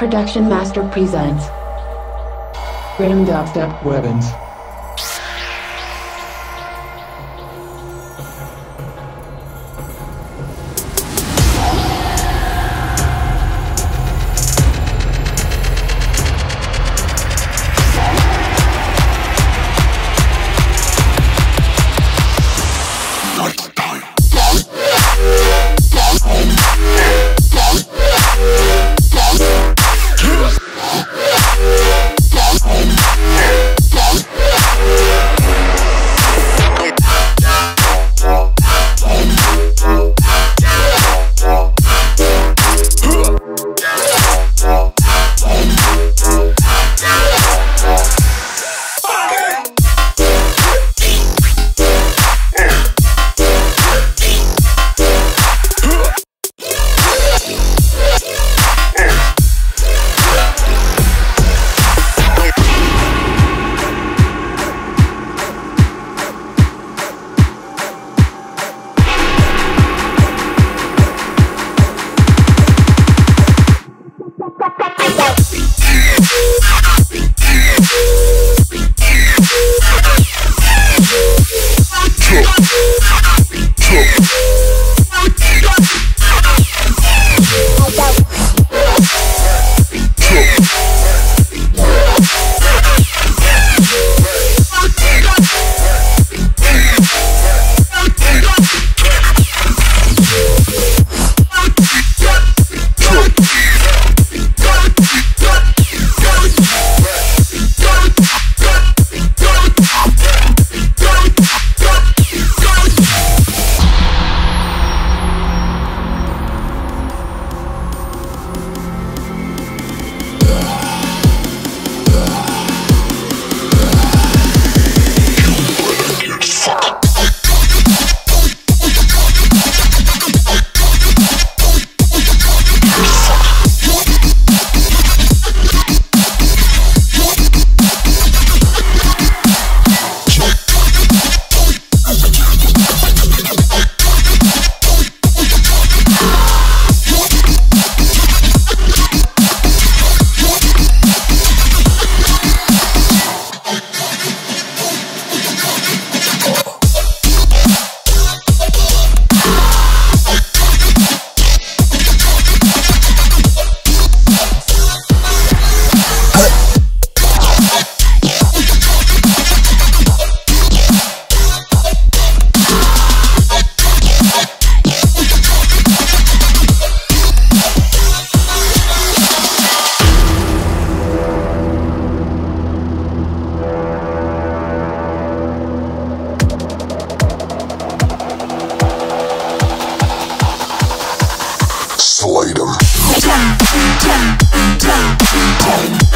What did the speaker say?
Production Master presents Rhythm Dubstep Weapons. Whoa!